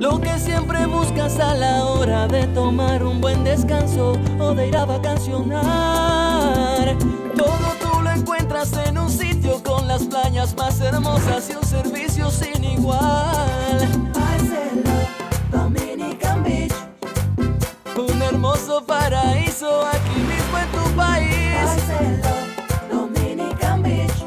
Lo que siempre buscas a la hora de tomar un buen descanso o de ir a vacacionar. Todo tú lo encuentras en un sitio con las playas más hermosas y un servicio sin igual. Dominican Beach. Un hermoso paraíso aquí mismo en tu país. Barcelona, Dominican Beach.